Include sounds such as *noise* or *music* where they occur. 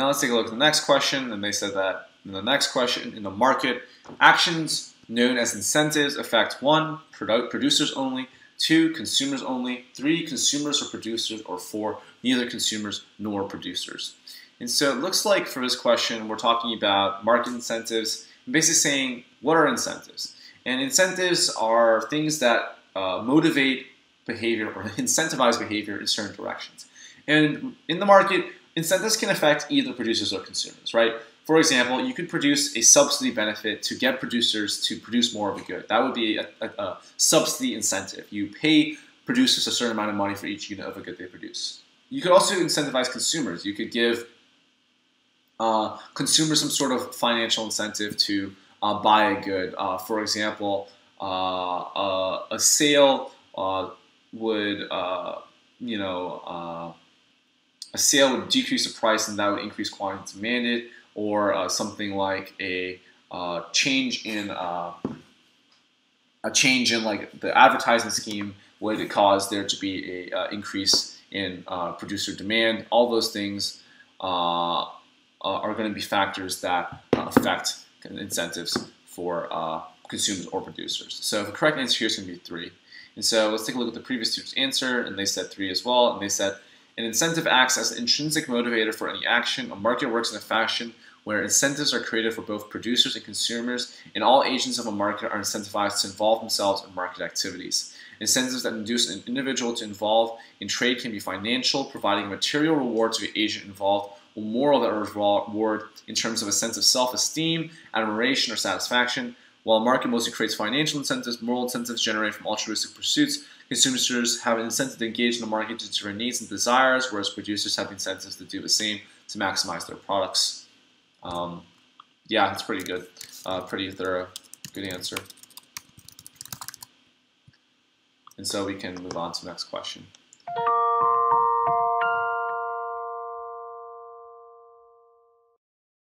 Now let's take a look at the next question. And they said that in the next question, in the market, actions known as incentives affect one, produ producers only, two, consumers only, three, consumers or producers, or four, neither consumers nor producers. And so it looks like for this question, we're talking about market incentives, basically saying what are incentives? And incentives are things that uh, motivate behavior or *laughs* incentivize behavior in certain directions. And in the market, incentives can affect either producers or consumers, right? For example, you could produce a subsidy benefit to get producers to produce more of a good. That would be a, a, a subsidy incentive. You pay producers a certain amount of money for each unit of a good they produce. You could also incentivize consumers. You could give uh, consumers some sort of financial incentive to uh, buy a good. Uh, for example, uh, uh, a sale uh, would, you know, a sale would decrease the price and that would increase quantity demanded, or uh, something like a uh, change in uh, a change in like the advertising scheme would cause there to be a increase in producer demand. All those things are going to be factors that affect incentives for uh, consumers or producers. So the correct answer here is going to be 3. And so let's take a look at the previous student's answer, and they said 3 as well, and they said, an incentive acts as an intrinsic motivator for any action. A market works in a fashion where incentives are created for both producers and consumers, and all agents of a market are incentivized to involve themselves in market activities. Incentives that induce an individual to involve in trade can be financial, providing a material reward to the agent involved, or moral that reward in terms of a sense of self-esteem, admiration, or satisfaction. While a market mostly creates financial incentives, moral incentives generate from altruistic pursuits. Consumers have an incentive to engage in the market to their needs and desires, whereas producers have incentives to do the same to maximize their products. Um, yeah, it's pretty good. Uh, pretty thorough. Good answer. And so we can move on to the next question.